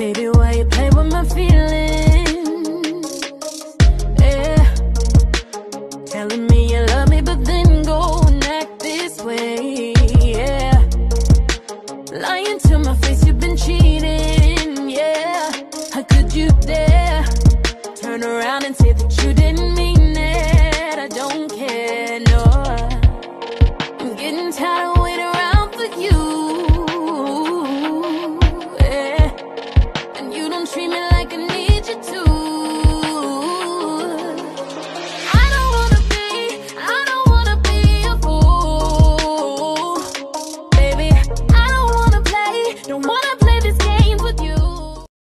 Baby, why you play with my feelings. Yeah. Telling me you love me, but then go and act this way. Yeah. Lying to my face, you've been cheating. Yeah. How could you dare turn around and say that